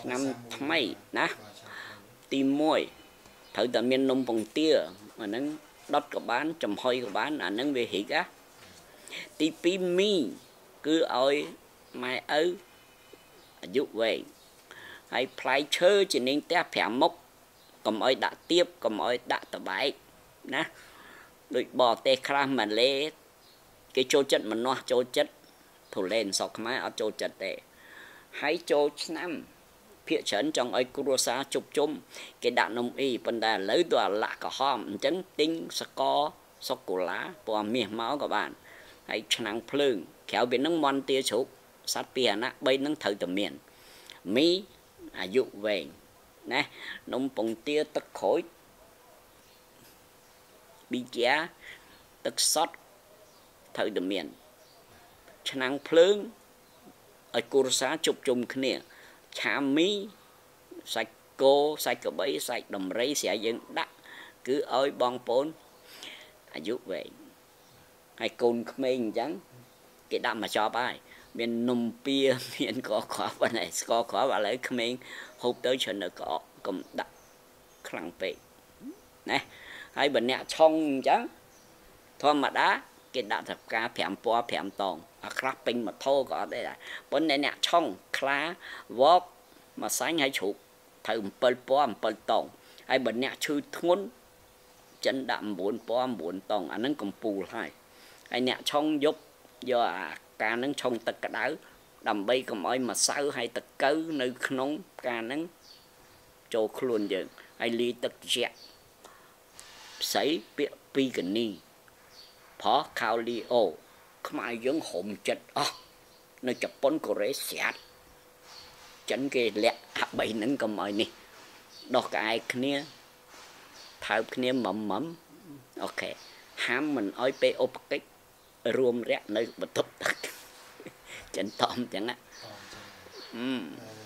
ឆ្នាំថ្មីណាទី1ត្រូវតែមាននំពងទាអាហ្នឹងដុតក៏បានចំហុយក៏បានអាហ្នឹងវារីកណាទី2មីគឺឲ្យម៉ែឪអាយុវែងហើយផ្លែឈើជានាងផ្ទះ5មុខកុំឲ្យដាក់ទៀបកុំឲ្យដាក់តបែកណាដូចបរទេសខ្លះម៉ាឡេគេចូលចិត្តម្នាស់ចូលចិត្តធូឡេនស្រុកខ្មែរអត់ចូលចិត្តទេ ហើយចូលឆ្នាំភាកច្រើនចង់ឲ្យគ្រួសារជប់ជុំគេដាក់នំអ៊ីប៉ុន្តែឥឡូវទៅអាឡាក់ក្រហមអញ្ចឹងទិញសកសុកូឡាពណ៌មាសមកក៏បានហើយឆ្នាំងភ្លើងក្រៅពីនឹងមន់ទាជ្រូកសត្វពីអាណា3នឹងត្រូវតែមានមីអាយុវែងណានំពងទាទឹកក្រូចប៊ីយ៉ាទឹកសុទ្ធត្រូវតែមានឆ្នាំងភ្លើង ឲ្យគូរសាជប់ជុំគ្នាឆាមីសាច់គោសាច់ក្របីសាច់ដំរីស្រាយើងដាក់គឺឲ្យបងប្អូនអាយុវែងហើយកូនក្មេងអញ្ចឹងគេដាក់មកចប់ហើយមាននំពៀមានកកប៉ុន្តែស្ករក្រឥឡូវក្មេងហូបទៅច្រើននៅកកុំដាក់ខ្លាំងពេកណាហើយបើអ្នកឆុងអញ្ចឹងធម្មតា គេដាក់តែផ្កា5ពណ៌5តងអាខ្លះពេញម៉ូតូក៏អត់ដែរប៉ុន្តែអ្នកឆុងខ្លាវកមកសាញ់ឲ្យជ្រូកត្រូវ7ពណ៌7តងហើយបើអ្នកឈឺធ្ងន់ចិនដាក់9ពណ៌9តងអាហ្នឹងកំពូលហើយហើយអ្នកឆុងយប់យកអាការហ្នឹងឆុងទឹកក្តៅដើម្បីកុំឲ្យម្សៅហើយតកៅនៅក្នុងផ្កាហ្នឹងចូលខ្លួនយើងហើយលីទឹកត្រជាក់ផ្សៃពាក្យពីកនី ផោខោលីអូខ្មែរយើងហុំចិត្តអស់នៅជប៉ុនកូរ៉េស្រាត់ចិនគេលាក់អាបីហ្នឹងកុំឲ្យនេះដោះក្អែកគ្នាថើបគ្នាមុំមុំអូខេហាមមិនឲ្យពេលឧបកិច្ចរួមរយៈនៅបន្ទប់ទឹកចិនតំចឹងណាអឺ